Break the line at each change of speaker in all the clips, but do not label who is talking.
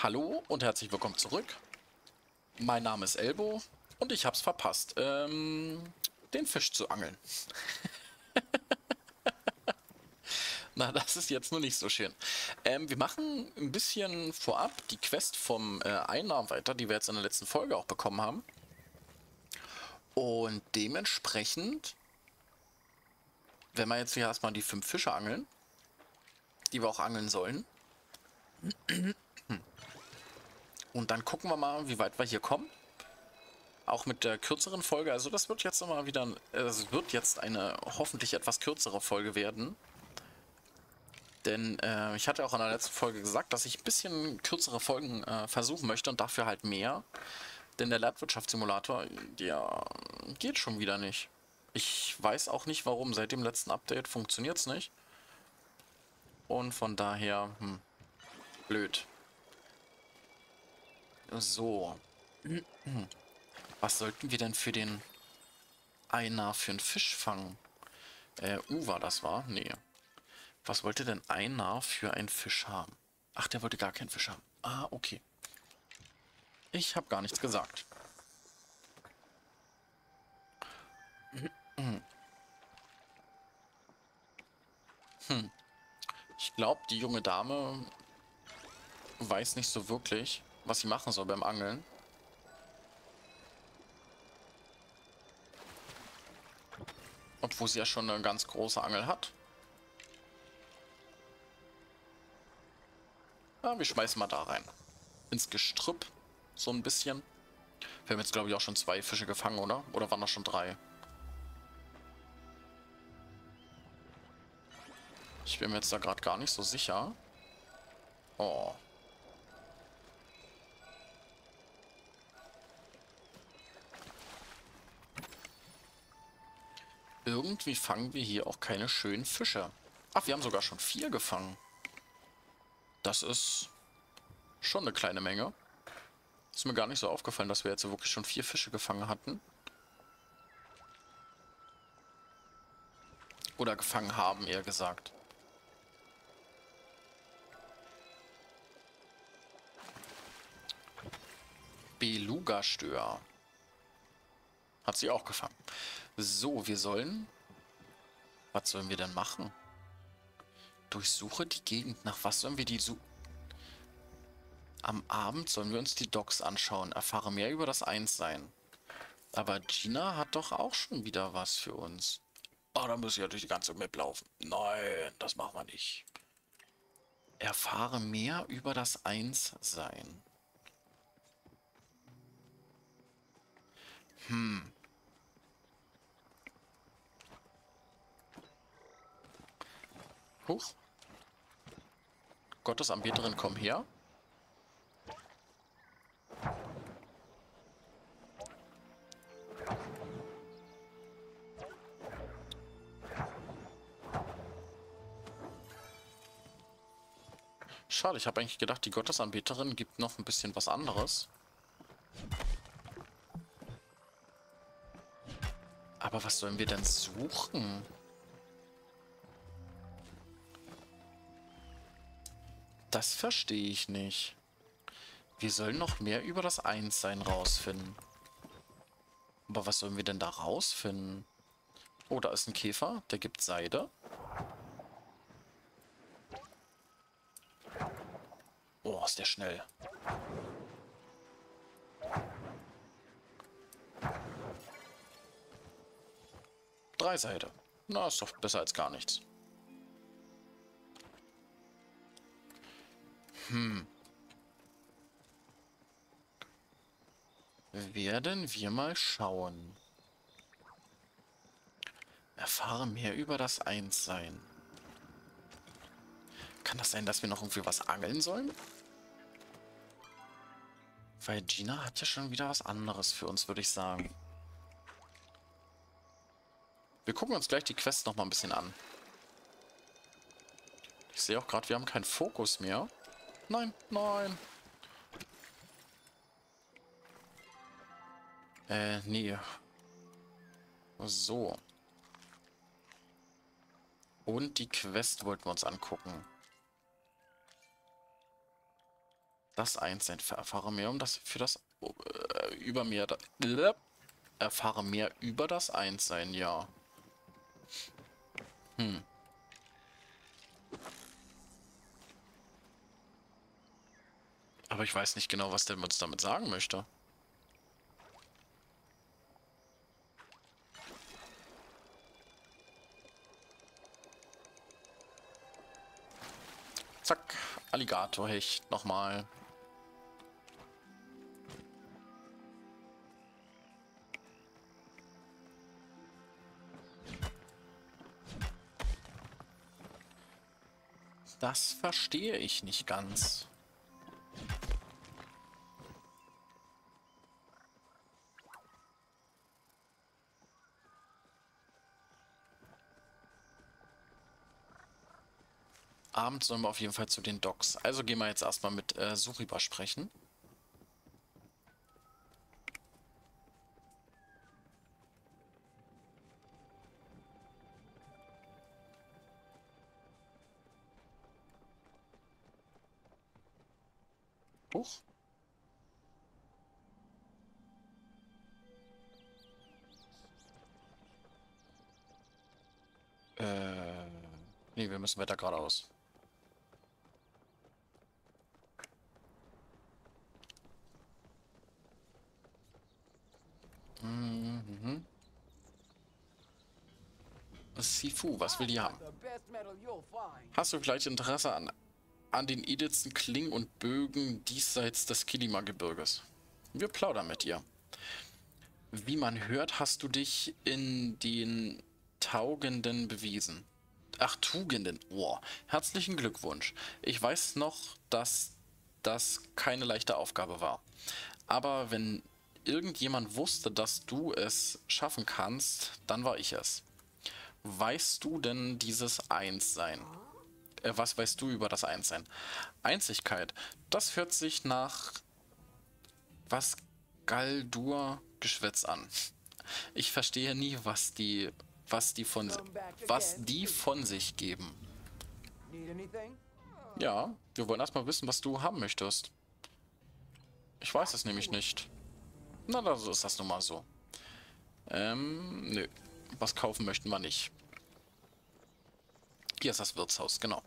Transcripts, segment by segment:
Hallo und herzlich willkommen zurück. Mein Name ist Elbo und ich hab's verpasst, ähm, den Fisch zu angeln. Na, das ist jetzt nur nicht so schön. Ähm, wir machen ein bisschen vorab die Quest vom äh, Einnahmen weiter, die wir jetzt in der letzten Folge auch bekommen haben. Und dementsprechend, wenn wir jetzt hier erstmal die fünf Fische angeln, die wir auch angeln sollen. Und dann gucken wir mal, wie weit wir hier kommen. Auch mit der kürzeren Folge. Also das wird jetzt immer wieder, es wird jetzt eine hoffentlich etwas kürzere Folge werden. Denn äh, ich hatte auch in der letzten Folge gesagt, dass ich ein bisschen kürzere Folgen äh, versuchen möchte und dafür halt mehr. Denn der Landwirtschaftssimulator, der geht schon wieder nicht. Ich weiß auch nicht warum. Seit dem letzten Update funktioniert es nicht. Und von daher, hm, blöd. So. Was sollten wir denn für den Einer für einen Fisch fangen? Äh, Uwa das war? Nee. Was wollte denn Einer für einen Fisch haben? Ach, der wollte gar keinen Fisch haben. Ah, okay. Ich habe gar nichts gesagt. Hm. Ich glaube, die junge Dame weiß nicht so wirklich, was sie machen soll beim Angeln. Obwohl sie ja schon eine ganz große Angel hat. Ja, wir schmeißen mal da rein. Ins Gestrüpp. So ein bisschen. Wir haben jetzt, glaube ich, auch schon zwei Fische gefangen, oder? Oder waren das schon drei? Ich bin mir jetzt da gerade gar nicht so sicher. Oh. Irgendwie fangen wir hier auch keine schönen Fische. Ach, wir haben sogar schon vier gefangen. Das ist schon eine kleine Menge. Ist mir gar nicht so aufgefallen, dass wir jetzt wirklich schon vier Fische gefangen hatten. Oder gefangen haben, eher gesagt. Beluga-Stör. Hat sie auch gefangen. So, wir sollen... Was sollen wir denn machen? Durchsuche die Gegend. Nach was sollen wir die suchen? Am Abend sollen wir uns die Docks anschauen. Erfahre mehr über das Einssein. Aber Gina hat doch auch schon wieder was für uns. Oh, dann müssen wir ja durch die ganze Map laufen. Nein, das machen wir nicht. Erfahre mehr über das Einssein. Huch. Gottesanbeterin, komm her. Schade, ich habe eigentlich gedacht, die Gottesanbeterin gibt noch ein bisschen was anderes. Aber was sollen wir denn suchen? Das verstehe ich nicht. Wir sollen noch mehr über das Einssein rausfinden. Aber was sollen wir denn da rausfinden? Oh, da ist ein Käfer. Der gibt Seide. Oh, ist der schnell. Drei Seite. Na, ist doch besser als gar nichts. Hm. Werden wir mal schauen. Erfahre mehr über das Einssein. Kann das sein, dass wir noch irgendwie was angeln sollen? Weil Gina hat ja schon wieder was anderes für uns, würde ich sagen. Wir gucken uns gleich die Quest noch mal ein bisschen an. Ich sehe auch gerade, wir haben keinen Fokus mehr. Nein, nein. Äh, nee. So. Und die Quest wollten wir uns angucken. Das Einssein. Erfahre mehr um das für das äh, über mehr. Da, erfahre mehr über das Einssein, ja. Hm. Aber ich weiß nicht genau, was der uns damit sagen möchte. Zack, Alligatorhecht nochmal. Das verstehe ich nicht ganz. Abends sollen wir auf jeden Fall zu den Docks. Also gehen wir jetzt erstmal mit äh, Suriba sprechen. Huch. Äh, nee, wir müssen weiter geradeaus. Mhm. Sifu, was will die haben? Hast du gleich Interesse an, an den edilsten Klingen und Bögen diesseits des Kilima-Gebirges? Wir plaudern mit dir. Wie man hört, hast du dich in den Taugenden bewiesen. Ach, Tugenden. Oh, herzlichen Glückwunsch. Ich weiß noch, dass das keine leichte Aufgabe war. Aber wenn irgendjemand wusste, dass du es schaffen kannst, dann war ich es. Weißt du denn dieses Einssein? Äh, was weißt du über das Einssein? Einzigkeit. Das hört sich nach was Galdur-Geschwätz an. Ich verstehe nie, was die, was die von, was die von sich geben. Ja, wir wollen erstmal wissen, was du haben möchtest. Ich weiß es nämlich nicht. Na, dann ist das nun mal so. Ähm, nö. Was kaufen möchten wir nicht. Hier ist das Wirtshaus, genau.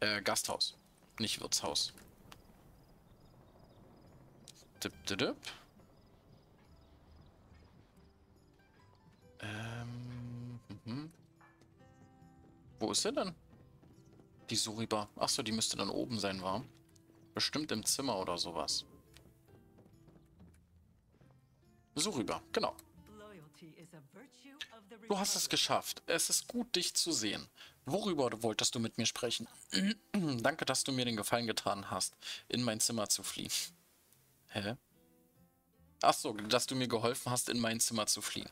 Äh, Gasthaus. Nicht Wirtshaus. Dip, dip, dip. Ähm, mhm. Wo ist sie denn? Die Suriba. Achso, die müsste dann oben sein, war. Bestimmt im Zimmer oder sowas. So rüber, genau. Du hast es geschafft. Es ist gut, dich zu sehen. Worüber wolltest du mit mir sprechen? Danke, dass du mir den Gefallen getan hast, in mein Zimmer zu fliehen. Hä? Ach so, dass du mir geholfen hast, in mein Zimmer zu fliehen.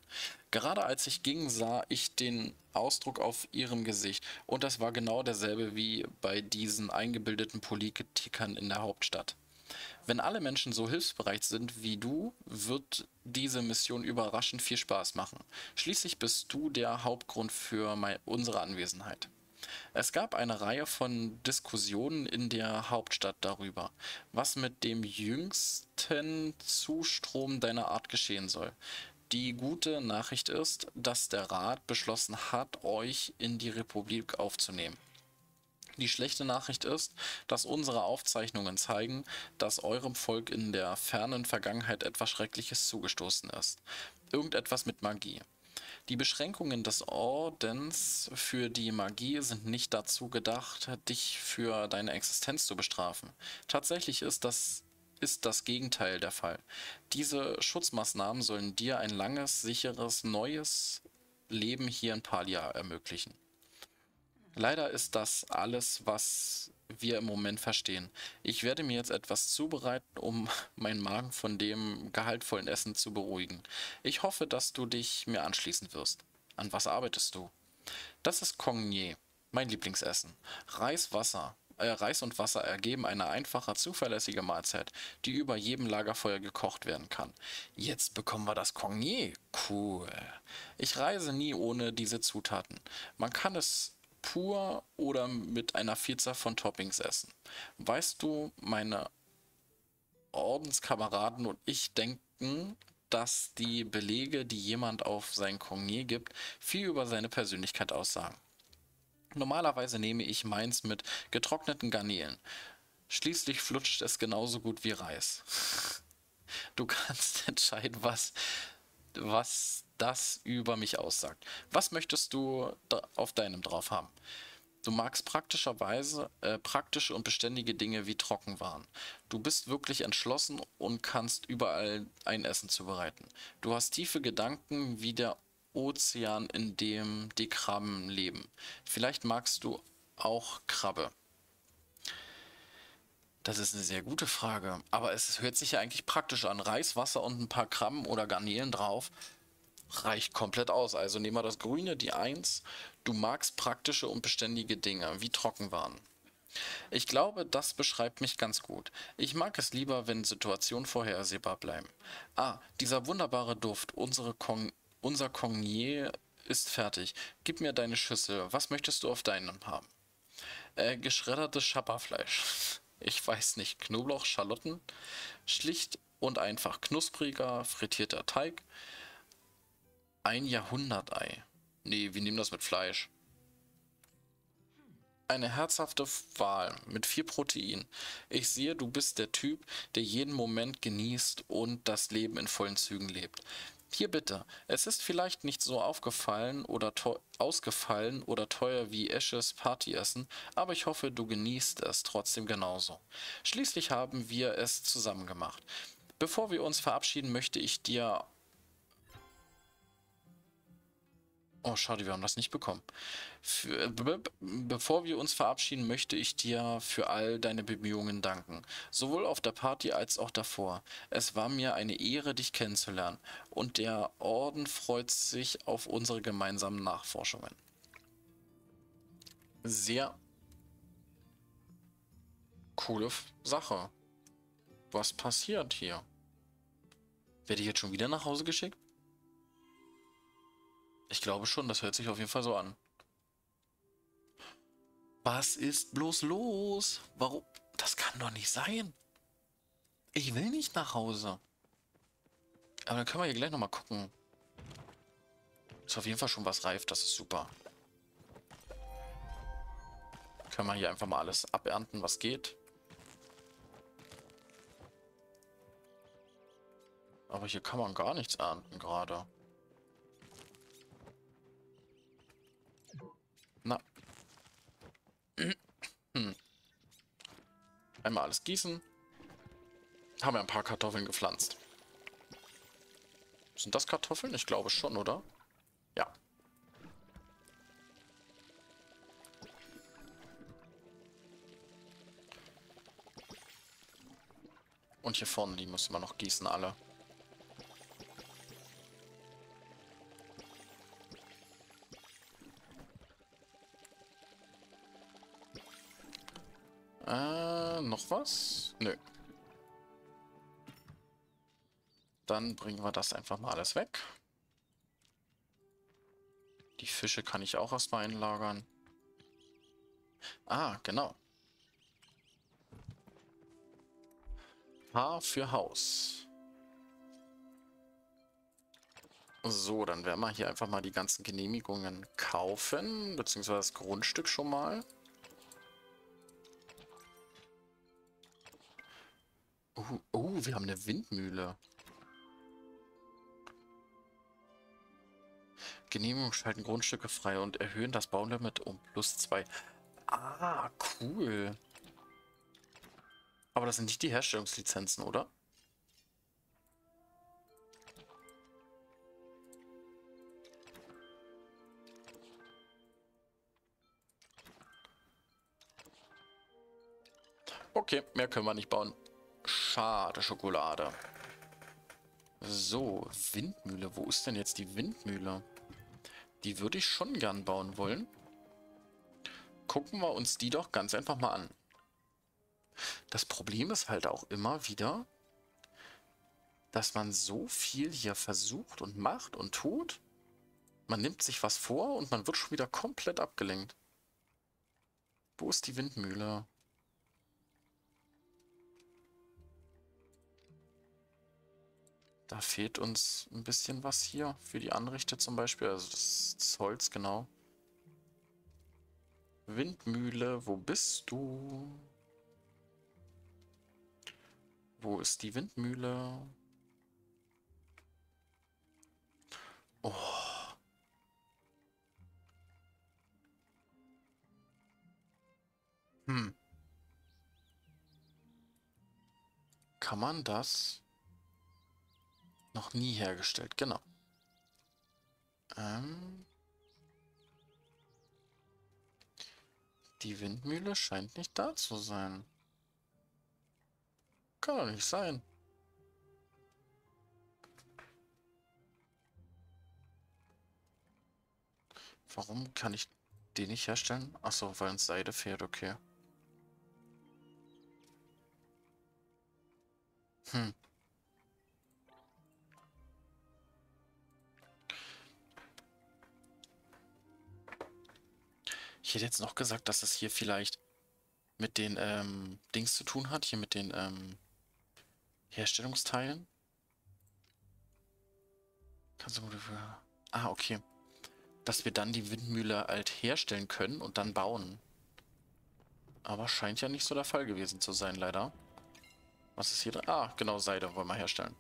Gerade als ich ging, sah ich den Ausdruck auf ihrem Gesicht. Und das war genau derselbe wie bei diesen eingebildeten Politikern in der Hauptstadt. Wenn alle Menschen so hilfsbereit sind wie du, wird diese Mission überraschend viel Spaß machen. Schließlich bist du der Hauptgrund für unsere Anwesenheit. Es gab eine Reihe von Diskussionen in der Hauptstadt darüber, was mit dem jüngsten Zustrom deiner Art geschehen soll. Die gute Nachricht ist, dass der Rat beschlossen hat, euch in die Republik aufzunehmen. Die schlechte Nachricht ist, dass unsere Aufzeichnungen zeigen, dass eurem Volk in der fernen Vergangenheit etwas Schreckliches zugestoßen ist. Irgendetwas mit Magie. Die Beschränkungen des Ordens für die Magie sind nicht dazu gedacht, dich für deine Existenz zu bestrafen. Tatsächlich ist das ist das Gegenteil der Fall. Diese Schutzmaßnahmen sollen dir ein langes, sicheres, neues Leben hier in Palia ermöglichen. Leider ist das alles, was wir im Moment verstehen. Ich werde mir jetzt etwas zubereiten, um meinen Magen von dem gehaltvollen Essen zu beruhigen. Ich hoffe, dass du dich mir anschließen wirst. An was arbeitest du? Das ist Cognier, mein Lieblingsessen. Reis, Wasser. Äh, Reis und Wasser ergeben eine einfache, zuverlässige Mahlzeit, die über jedem Lagerfeuer gekocht werden kann. Jetzt bekommen wir das Cognier. Cool. Ich reise nie ohne diese Zutaten. Man kann es pur oder mit einer Vielzahl von Toppings essen. Weißt du, meine Ordenskameraden und ich denken, dass die Belege, die jemand auf sein Cognier gibt, viel über seine Persönlichkeit aussagen. Normalerweise nehme ich meins mit getrockneten Garnelen. Schließlich flutscht es genauso gut wie Reis. Du kannst entscheiden, was, was das über mich aussagt. Was möchtest du auf deinem drauf haben? Du magst praktischerweise äh, praktische und beständige Dinge wie Trockenwaren. Du bist wirklich entschlossen und kannst überall ein Essen zubereiten. Du hast tiefe Gedanken wie der Ozean, in dem die Krabben leben. Vielleicht magst du auch Krabbe. Das ist eine sehr gute Frage, aber es hört sich ja eigentlich praktisch an. Reis, Wasser und ein paar Krabben oder Garnelen drauf reicht komplett aus. Also nehmen wir das Grüne, die 1. Du magst praktische und beständige Dinge, wie Trockenwaren. Ich glaube, das beschreibt mich ganz gut. Ich mag es lieber, wenn Situationen vorhersehbar bleiben. Ah, dieser wunderbare Duft, unsere Kong unser Cognier ist fertig. Gib mir deine Schüssel. Was möchtest du auf deinem haben? Äh, geschreddertes Schapperfleisch. Ich weiß nicht. Knoblauch, Schalotten. Schlicht und einfach knuspriger, frittierter Teig. Ein Jahrhundertei. Nee, wir nehmen das mit Fleisch. Eine herzhafte Wahl mit viel Protein. Ich sehe, du bist der Typ, der jeden Moment genießt und das Leben in vollen Zügen lebt. Hier bitte. Es ist vielleicht nicht so aufgefallen oder ausgefallen oder teuer wie Esches Partyessen, aber ich hoffe, du genießt es trotzdem genauso. Schließlich haben wir es zusammen gemacht. Bevor wir uns verabschieden, möchte ich dir Oh, schade, wir haben das nicht bekommen. Für, be bevor wir uns verabschieden, möchte ich dir für all deine Bemühungen danken. Sowohl auf der Party als auch davor. Es war mir eine Ehre, dich kennenzulernen. Und der Orden freut sich auf unsere gemeinsamen Nachforschungen. Sehr coole Sache. Was passiert hier? Werde ich jetzt schon wieder nach Hause geschickt? Ich glaube schon, das hört sich auf jeden Fall so an. Was ist bloß los? Warum? Das kann doch nicht sein. Ich will nicht nach Hause. Aber dann können wir hier gleich nochmal gucken. Ist auf jeden Fall schon was reif, das ist super. Können wir hier einfach mal alles abernten, was geht. Aber hier kann man gar nichts ernten gerade. Hm. Einmal alles gießen. Haben wir ein paar Kartoffeln gepflanzt. Sind das Kartoffeln? Ich glaube schon, oder? Ja. Und hier vorne, die müssen wir noch gießen, alle. Äh, noch was? Nö. Dann bringen wir das einfach mal alles weg. Die Fische kann ich auch erstmal einlagern. Ah, genau. H für Haus. So, dann werden wir hier einfach mal die ganzen Genehmigungen kaufen, beziehungsweise das Grundstück schon mal. Oh, oh, wir haben eine Windmühle. Genehmigung schalten Grundstücke frei und erhöhen das Baulimit um plus zwei. Ah, cool. Aber das sind nicht die Herstellungslizenzen, oder? Okay, mehr können wir nicht bauen. Schade, Schokolade. So, Windmühle. Wo ist denn jetzt die Windmühle? Die würde ich schon gern bauen wollen. Gucken wir uns die doch ganz einfach mal an. Das Problem ist halt auch immer wieder, dass man so viel hier versucht und macht und tut. Man nimmt sich was vor und man wird schon wieder komplett abgelenkt. Wo ist die Windmühle? Da fehlt uns ein bisschen was hier für die Anrichte zum Beispiel. Also das, das Holz, genau. Windmühle, wo bist du? Wo ist die Windmühle? Oh. Hm. Kann man das noch nie hergestellt? Genau. Ähm. Die Windmühle scheint nicht da zu sein. Kann doch nicht sein. Warum kann ich den nicht herstellen? Achso, weil uns Seide fehlt, okay. Hm. Hätte jetzt noch gesagt, dass es hier vielleicht mit den ähm, Dings zu tun hat, hier mit den ähm, Herstellungsteilen. Kannst du Ah, okay. Dass wir dann die Windmühle halt herstellen können und dann bauen. Aber scheint ja nicht so der Fall gewesen zu sein, leider. Was ist hier drin? Ah, genau, Seide wollen wir herstellen.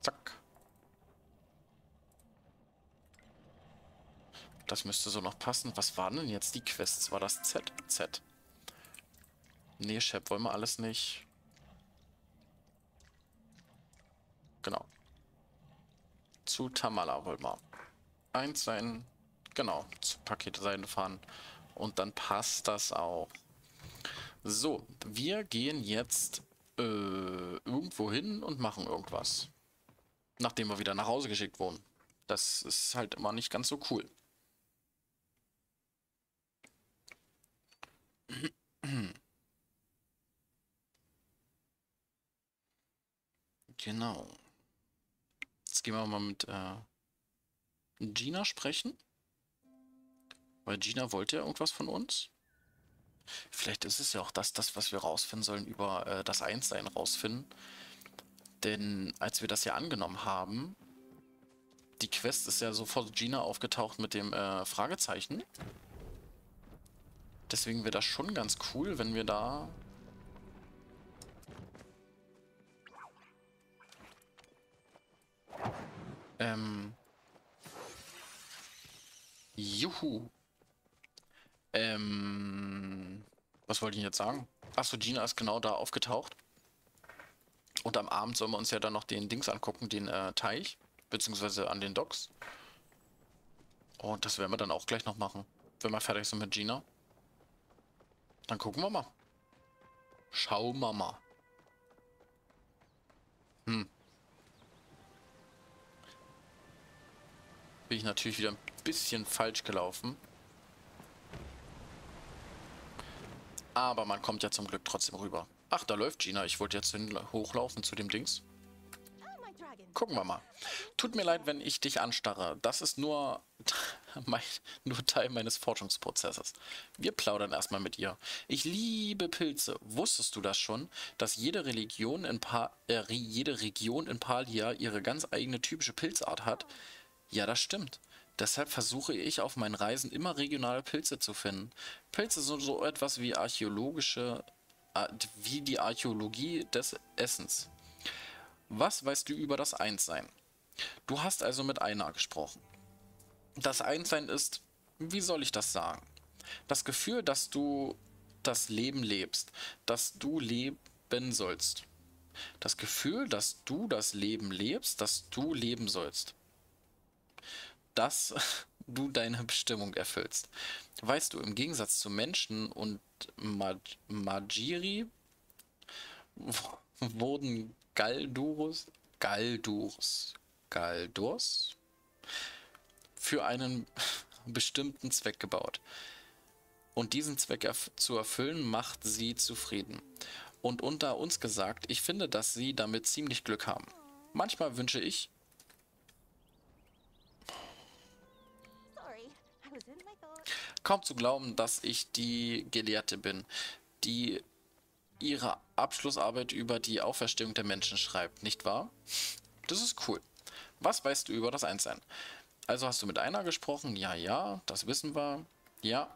Zack. Das müsste so noch passen. Was waren denn jetzt die Quests? War das Z? Z. Nee, Shep wollen wir alles nicht. Genau. Zu Tamala wollen wir. Eins sein. Genau, zu Pakete Seide fahren. Und dann passt das auch. So, wir gehen jetzt äh, irgendwo hin und machen irgendwas. Nachdem wir wieder nach Hause geschickt wurden. Das ist halt immer nicht ganz so cool. Genau. Jetzt gehen wir mal mit äh, Gina sprechen. Weil Gina wollte ja irgendwas von uns. Vielleicht ist es ja auch das, das was wir rausfinden sollen, über äh, das Einssein rausfinden. Denn als wir das ja angenommen haben, die Quest ist ja sofort Gina aufgetaucht mit dem äh, Fragezeichen. Deswegen wäre das schon ganz cool, wenn wir da... Ähm... Juhu. Ähm... Was wollte ich jetzt sagen? Achso, Gina ist genau da aufgetaucht. Und am Abend sollen wir uns ja dann noch den Dings angucken, den äh, Teich. Beziehungsweise an den Docks. Und das werden wir dann auch gleich noch machen. Wenn wir fertig sind mit Gina. Dann gucken wir mal. Schauen wir mal. Hm. Bin ich natürlich wieder ein bisschen falsch gelaufen. Aber man kommt ja zum Glück trotzdem rüber. Ach, da läuft Gina. Ich wollte jetzt hin hochlaufen zu dem Dings. Gucken wir mal. Tut mir leid, wenn ich dich anstarre. Das ist nur, mein, nur Teil meines Forschungsprozesses. Wir plaudern erstmal mit ihr. Ich liebe Pilze. Wusstest du das schon, dass jede Religion in pa äh, jede Region in Palia ihre ganz eigene typische Pilzart hat? Ja, das stimmt. Deshalb versuche ich auf meinen Reisen immer regionale Pilze zu finden. Pilze sind so etwas wie archäologische, wie die Archäologie des Essens. Was weißt du über das Einssein? Du hast also mit einer gesprochen. Das Einssein ist, wie soll ich das sagen? Das Gefühl, dass du das Leben lebst, dass du leben sollst. Das Gefühl, dass du das Leben lebst, dass du leben sollst. Dass du deine Bestimmung erfüllst. Weißt du, im Gegensatz zu Menschen und Mag Magiri wurden Galdurus, Galdurs, Galdurs für einen bestimmten Zweck gebaut. Und diesen Zweck erf zu erfüllen, macht sie zufrieden. Und unter uns gesagt, ich finde, dass sie damit ziemlich Glück haben. Manchmal wünsche ich, Kaum zu glauben, dass ich die Gelehrte bin, die ihre Abschlussarbeit über die Auferstehung der Menschen schreibt, nicht wahr? Das ist cool. Was weißt du über das Einssein? Also hast du mit einer gesprochen? Ja, ja, das wissen wir. Ja.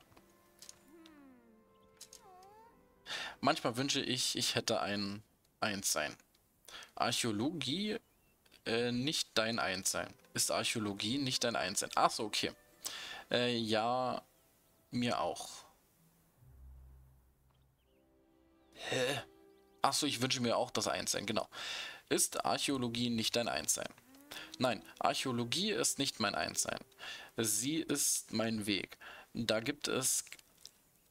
Manchmal wünsche ich, ich hätte ein Einssein. Archäologie äh, nicht dein Einssein. Ist Archäologie nicht dein Einssein? Achso, okay. Äh, ja, mir auch. Hä? Achso, ich wünsche mir auch das Einssein, genau. Ist Archäologie nicht dein Einssein? Nein, Archäologie ist nicht mein Einssein. Sie ist mein Weg. Da gibt es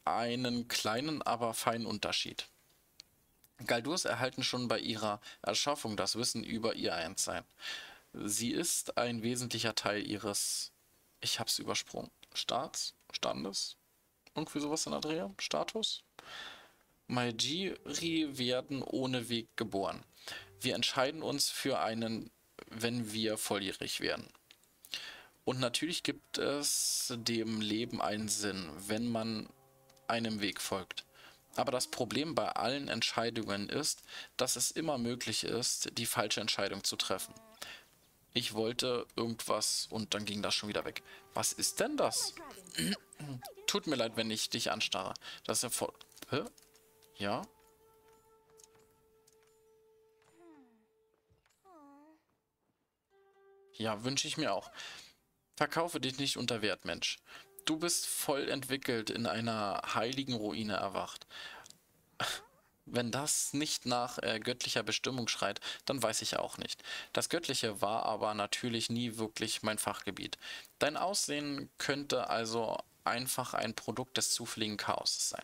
einen kleinen, aber feinen Unterschied. Galdurs erhalten schon bei ihrer Erschaffung das Wissen über ihr Einssein. Sie ist ein wesentlicher Teil ihres, ich hab's übersprungen, Staats, Standes, irgendwie sowas in Dreh, Status. Maijiri werden ohne Weg geboren. Wir entscheiden uns für einen, wenn wir volljährig werden. Und natürlich gibt es dem Leben einen Sinn, wenn man einem Weg folgt. Aber das Problem bei allen Entscheidungen ist, dass es immer möglich ist, die falsche Entscheidung zu treffen. Ich wollte irgendwas und dann ging das schon wieder weg. Was ist denn das? Tut mir leid, wenn ich dich anstarre. Das ist ja voll... Hä? Ja? Ja, wünsche ich mir auch. Verkaufe dich nicht unter Wert, Mensch. Du bist voll entwickelt in einer heiligen Ruine erwacht. Wenn das nicht nach äh, göttlicher Bestimmung schreit, dann weiß ich auch nicht. Das Göttliche war aber natürlich nie wirklich mein Fachgebiet. Dein Aussehen könnte also einfach ein Produkt des zufälligen Chaos sein.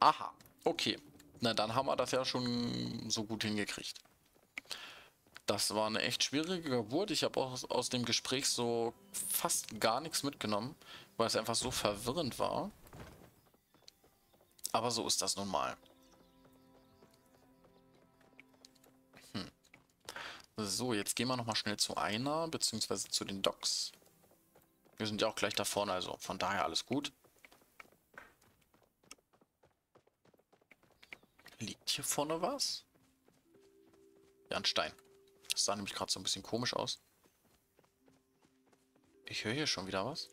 Aha, okay. Na, dann haben wir das ja schon so gut hingekriegt. Das war eine echt schwierige Geburt. Ich habe auch aus dem Gespräch so fast gar nichts mitgenommen, weil es einfach so verwirrend war. Aber so ist das nun mal. Hm. So, jetzt gehen wir nochmal schnell zu einer, beziehungsweise zu den Docks. Wir sind ja auch gleich da vorne, also von daher alles gut. Liegt hier vorne was? Ja, ein Stein. Das sah nämlich gerade so ein bisschen komisch aus. Ich höre hier schon wieder was.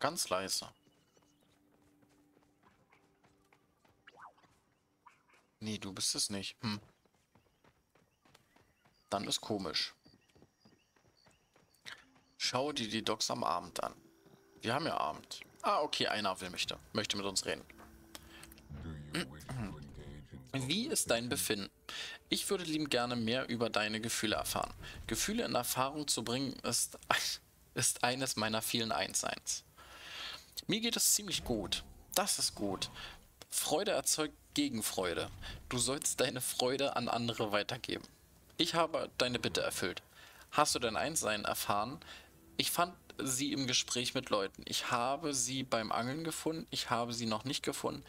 Ganz leise. Nee, du bist es nicht. Hm. Dann ist komisch. Schau dir die Docs am Abend an. Wir haben ja Abend. Ah, okay, einer will möchte. Möchte mit uns reden. Wie ist dein Befinden? Ich würde liebend gerne mehr über deine Gefühle erfahren. Gefühle in Erfahrung zu bringen, ist, ist eines meiner vielen Einsseins. Mir geht es ziemlich gut. Das ist gut. Freude erzeugt Gegenfreude. Du sollst deine Freude an andere weitergeben. Ich habe deine Bitte erfüllt. Hast du dein Einssein erfahren? Ich fand sie im Gespräch mit Leuten. Ich habe sie beim Angeln gefunden. Ich habe sie noch nicht gefunden.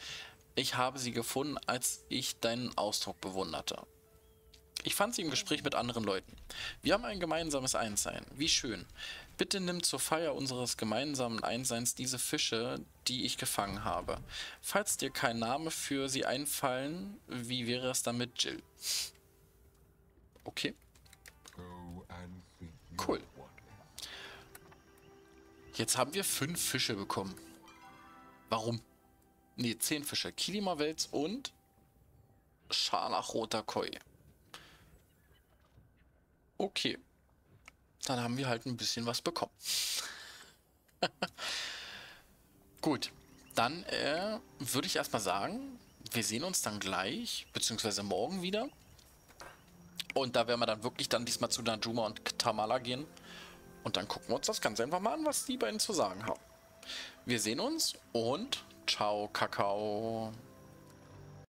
Ich habe sie gefunden, als ich deinen Ausdruck bewunderte. Ich fand sie im Gespräch mit anderen Leuten. Wir haben ein gemeinsames Einssein. Wie schön. Bitte nimm zur Feier unseres gemeinsamen Einseins diese Fische, die ich gefangen habe. Falls dir kein Name für sie einfallen, wie wäre es damit, Jill? Okay. Cool. Jetzt haben wir fünf Fische bekommen. Warum? Ne, zehn Fische. Kilimawels und Scharlachroter Koi. Okay. Dann haben wir halt ein bisschen was bekommen. Gut. Dann äh, würde ich erstmal sagen, wir sehen uns dann gleich, beziehungsweise morgen wieder. Und da werden wir dann wirklich dann diesmal zu Najuma und Tamala gehen. Und dann gucken wir uns das Ganze einfach mal an, was die beiden zu sagen haben. Wir sehen uns und Ciao, Kakao.